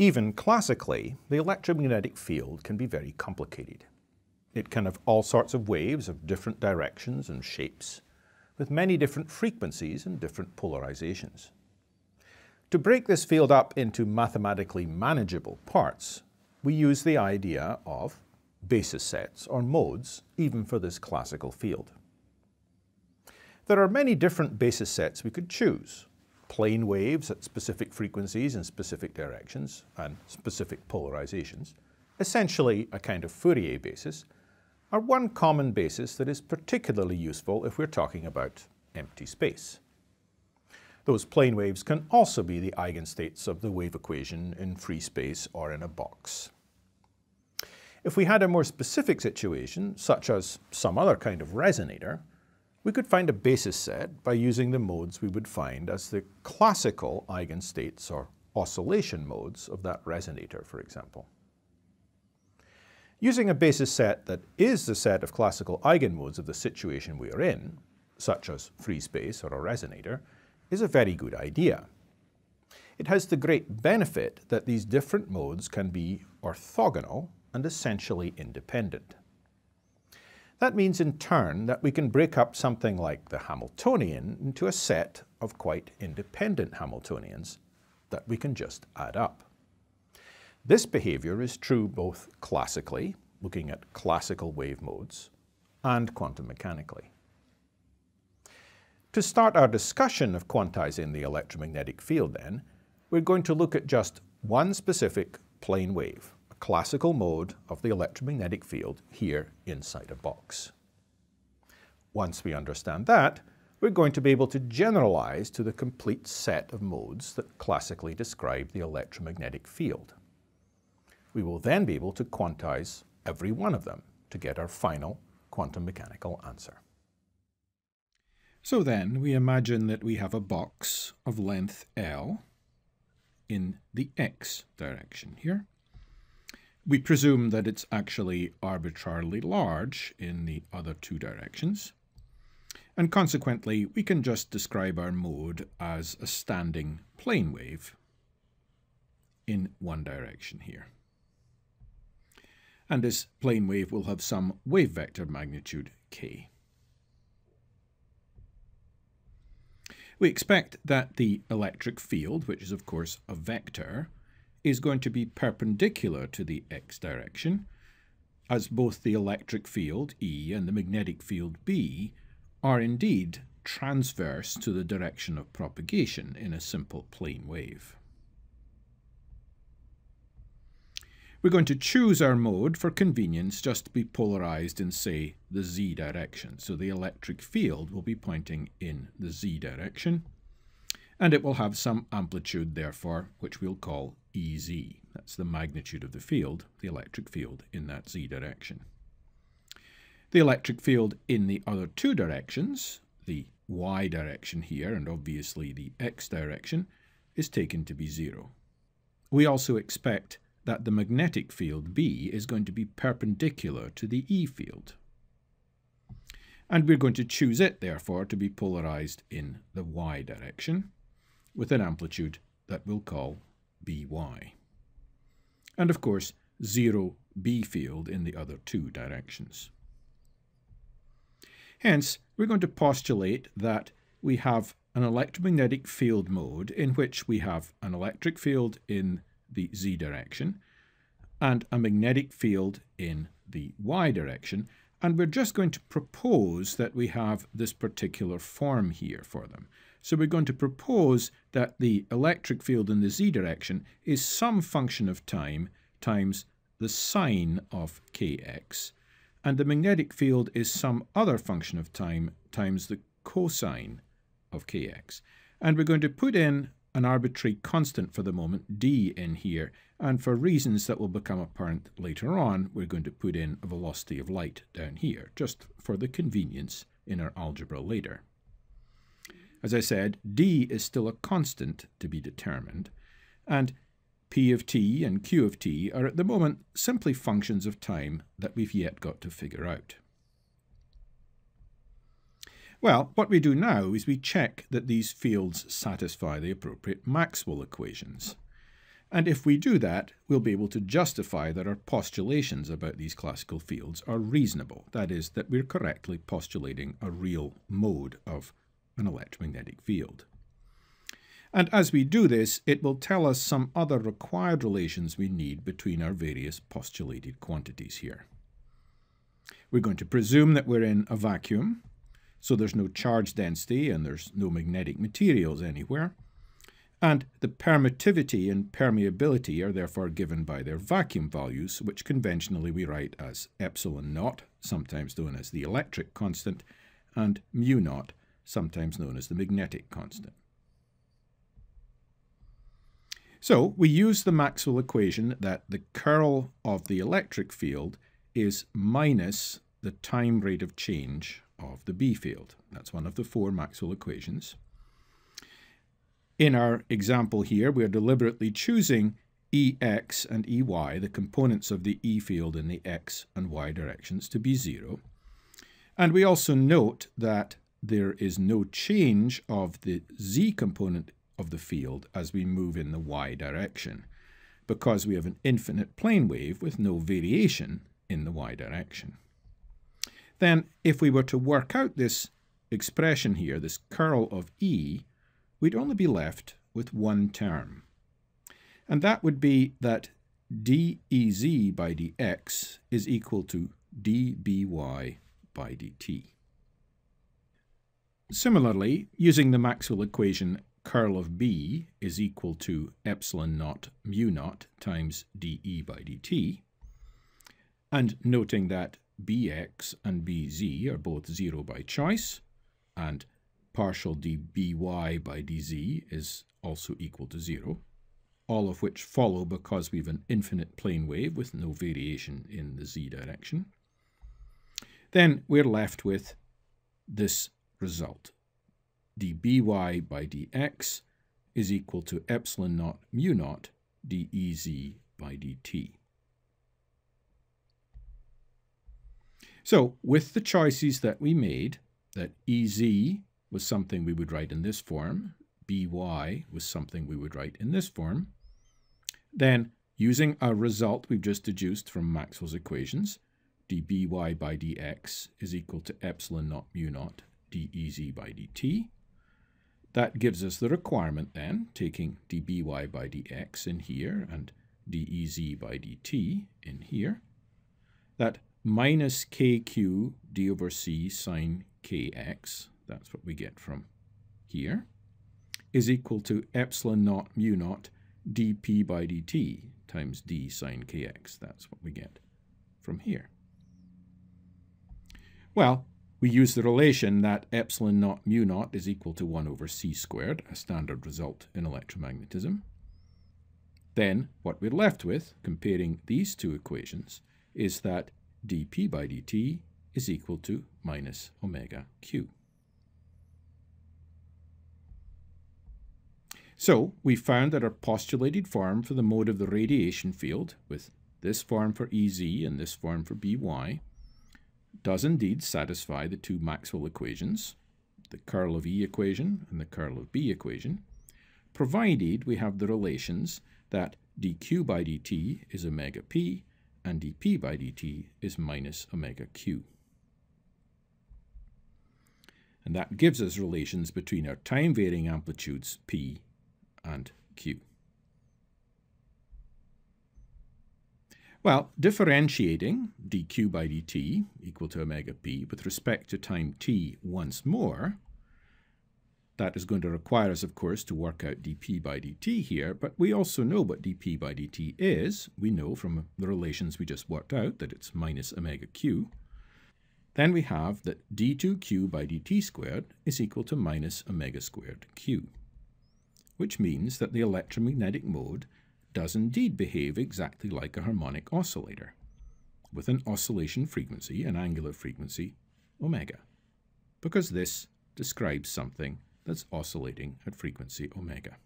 Even classically, the electromagnetic field can be very complicated. It can have all sorts of waves of different directions and shapes, with many different frequencies and different polarizations. To break this field up into mathematically manageable parts, we use the idea of basis sets or modes, even for this classical field. There are many different basis sets we could choose. Plane waves at specific frequencies in specific directions and specific polarizations, essentially a kind of Fourier basis, are one common basis that is particularly useful if we're talking about empty space. Those plane waves can also be the eigenstates of the wave equation in free space or in a box. If we had a more specific situation, such as some other kind of resonator, we could find a basis set by using the modes we would find as the classical eigenstates or oscillation modes of that resonator, for example. Using a basis set that is the set of classical eigenmodes of the situation we are in, such as free space or a resonator, is a very good idea. It has the great benefit that these different modes can be orthogonal and essentially independent. That means in turn that we can break up something like the Hamiltonian into a set of quite independent Hamiltonians that we can just add up. This behavior is true both classically, looking at classical wave modes, and quantum mechanically. To start our discussion of quantizing the electromagnetic field then, we're going to look at just one specific plane wave, classical mode of the electromagnetic field here inside a box. Once we understand that, we're going to be able to generalize to the complete set of modes that classically describe the electromagnetic field. We will then be able to quantize every one of them to get our final quantum mechanical answer. So then we imagine that we have a box of length L in the x direction here. We presume that it's actually arbitrarily large in the other two directions. And consequently, we can just describe our mode as a standing plane wave in one direction here. And this plane wave will have some wave vector magnitude k. We expect that the electric field, which is of course a vector, is going to be perpendicular to the x direction, as both the electric field, E, and the magnetic field, B, are indeed transverse to the direction of propagation in a simple plane wave. We're going to choose our mode for convenience just to be polarized in, say, the z direction. So the electric field will be pointing in the z direction, and it will have some amplitude, therefore, which we'll call Ez. That's the magnitude of the field, the electric field, in that z direction. The electric field in the other two directions, the y direction here and obviously the x direction, is taken to be zero. We also expect that the magnetic field B is going to be perpendicular to the E field. And we're going to choose it, therefore, to be polarized in the y direction with an amplitude that we'll call by. And of course, zero B field in the other two directions. Hence, we're going to postulate that we have an electromagnetic field mode in which we have an electric field in the z direction and a magnetic field in the y direction. And we're just going to propose that we have this particular form here for them. So we're going to propose that the electric field in the z direction is some function of time times the sine of kx, and the magnetic field is some other function of time times the cosine of kx. And we're going to put in an arbitrary constant for the moment, d, in here, and for reasons that will become apparent later on, we're going to put in a velocity of light down here, just for the convenience in our algebra later. As I said, d is still a constant to be determined, and p of t and q of t are at the moment simply functions of time that we've yet got to figure out. Well, what we do now is we check that these fields satisfy the appropriate Maxwell equations. And if we do that, we'll be able to justify that our postulations about these classical fields are reasonable. That is, that we're correctly postulating a real mode of an electromagnetic field. And as we do this, it will tell us some other required relations we need between our various postulated quantities here. We're going to presume that we're in a vacuum, so there's no charge density and there's no magnetic materials anywhere. And the permittivity and permeability are therefore given by their vacuum values, which conventionally we write as epsilon naught, sometimes known as the electric constant, and mu naught, sometimes known as the magnetic constant. So we use the Maxwell equation that the curl of the electric field is minus the time rate of change of the B field. That's one of the four Maxwell equations. In our example here, we are deliberately choosing Ex and Ey, the components of the E field in the x and y directions, to be zero. And we also note that there is no change of the z component of the field as we move in the y direction, because we have an infinite plane wave with no variation in the y direction. Then, if we were to work out this expression here, this curl of E, we'd only be left with one term. And that would be that dEz by dx is equal to dBy by dt. Similarly, using the Maxwell equation curl of B is equal to epsilon naught mu naught times dE by dt, and noting that bx and bz are both 0 by choice, and partial dby by dz is also equal to 0, all of which follow because we have an infinite plane wave with no variation in the z direction, then we're left with this result. dby by dx is equal to epsilon naught mu naught dez by dt. So with the choices that we made, that EZ was something we would write in this form, BY was something we would write in this form, then using a result we've just deduced from Maxwell's equations, dby by dx is equal to epsilon naught mu naught dEz by dt. That gives us the requirement then, taking dby by dx in here and dEz by dt in here, that minus kq d over c sine kx, that's what we get from here, is equal to epsilon naught mu naught dp by dt times d sine kx. That's what we get from here. Well, we use the relation that epsilon naught mu naught is equal to 1 over c squared, a standard result in electromagnetism. Then what we're left with, comparing these two equations, is that dp by dt is equal to minus omega q. So we found that our postulated form for the mode of the radiation field, with this form for Ez and this form for By, does indeed satisfy the two Maxwell equations, the curl of E equation and the curl of B equation, provided we have the relations that dq by dt is omega p and dp by dt is minus omega q. And that gives us relations between our time-varying amplitudes p and q. Well, differentiating dq by dt equal to omega p with respect to time t once more that is going to require us, of course, to work out dp by dt here, but we also know what dp by dt is. We know from the relations we just worked out that it's minus omega q. Then we have that d2q by dt squared is equal to minus omega squared q, which means that the electromagnetic mode does indeed behave exactly like a harmonic oscillator, with an oscillation frequency, an angular frequency, omega, because this describes something that's oscillating at frequency omega.